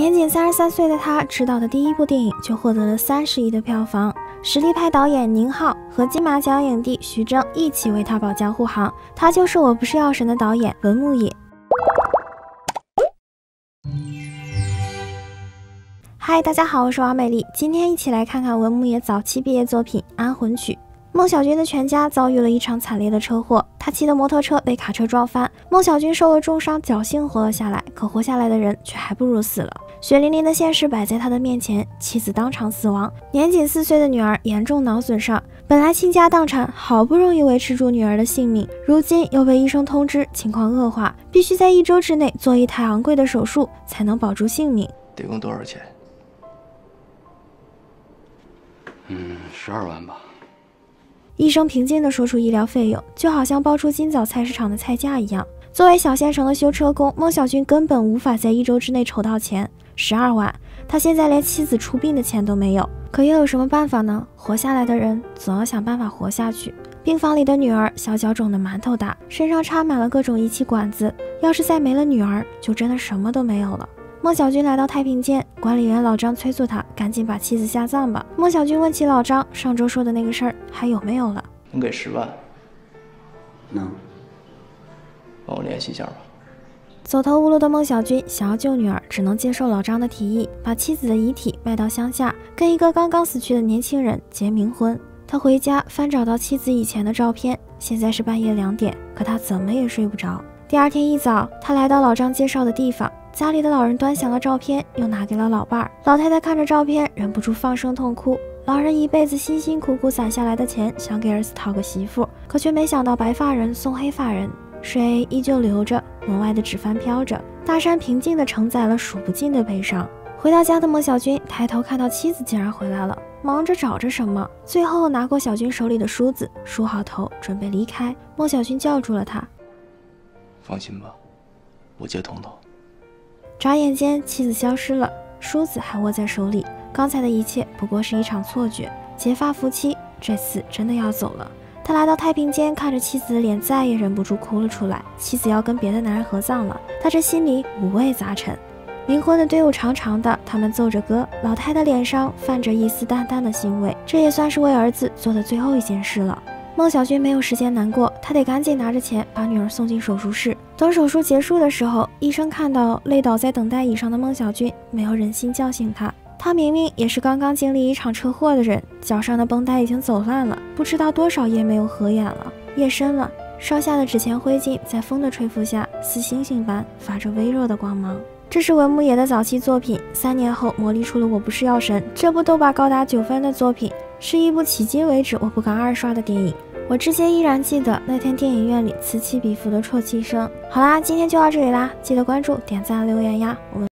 年仅三十三岁的他执导的第一部电影就获得了三十亿的票房。实力派导演宁浩和金马奖影帝徐峥一起为他保驾护航。他就是《我不是药神》的导演文牧野。嗨，大家好，我是王美丽，今天一起来看看文牧野早期毕业作品《安魂曲》。孟小军的全家遭遇了一场惨烈的车祸，他骑的摩托车被卡车撞翻，孟小军受了重伤，侥幸活了下来。可活下来的人却还不如死了。血淋淋的现实摆在他的面前，妻子当场死亡，年仅四岁的女儿严重脑损伤，本来倾家荡产，好不容易维持住女儿的性命，如今又被医生通知情况恶化，必须在一周之内做一台昂贵的手术才能保住性命。得用多少钱？嗯，十二万吧。医生平静地说出医疗费用，就好像报出今早菜市场的菜价一样。作为小县城的修车工，孟小军根本无法在一周之内筹到钱。十二万，他现在连妻子出殡的钱都没有。可又有什么办法呢？活下来的人总要想办法活下去。病房里的女儿小脚肿得馒头大，身上插满了各种仪器管子。要是再没了女儿，就真的什么都没有了。孟小军来到太平间，管理员老张催促他赶紧把妻子下葬吧。孟小军问起老张上周说的那个事儿还有没有了？能给十万？能。帮我联系一下吧。走投无路的孟小军想要救女儿，只能接受老张的提议，把妻子的遗体卖到乡下，跟一个刚刚死去的年轻人结冥婚。他回家翻找到妻子以前的照片，现在是半夜两点，可他怎么也睡不着。第二天一早，他来到老张介绍的地方。家里的老人端详了照片，又拿给了老伴儿。老太太看着照片，忍不住放声痛哭。老人一辈子辛辛苦苦攒下来的钱，想给儿子讨个媳妇，可却没想到白发人送黑发人。水依旧流着，门外的纸帆飘着，大山平静地承载了数不尽的悲伤。回到家的孟小军抬头看到妻子竟然回来了，忙着找着什么，最后拿过小军手里的梳子，梳好头准备离开。孟小军叫住了他：“放心吧，我接彤彤。”眨眼间，妻子消失了，梳子还握在手里。刚才的一切不过是一场错觉。结发夫妻这次真的要走了。他来到太平间，看着妻子的脸，再也忍不住哭了出来。妻子要跟别的男人合葬了，他这心里五味杂陈。冥婚的队伍长长的，他们奏着歌，老太太脸上泛着一丝淡淡的欣慰。这也算是为儿子做的最后一件事了。孟小军没有时间难过，他得赶紧拿着钱把女儿送进手术室。等手术结束的时候，医生看到累倒在等待椅上的孟小军，没有忍心叫醒他。他明明也是刚刚经历一场车祸的人，脚上的绷带已经走烂了，不知道多少夜没有合眼了。夜深了，烧下的纸钱灰烬在风的吹拂下，似星星般发着微弱的光芒。这是文牧野的早期作品，三年后磨砺出了《我不是药神》这部豆瓣高达九分的作品，是一部迄今为止我不敢二刷的电影。我至今依然记得那天电影院里此起彼伏的啜泣声。好啦，今天就到这里啦，记得关注、点赞、留言呀，我们。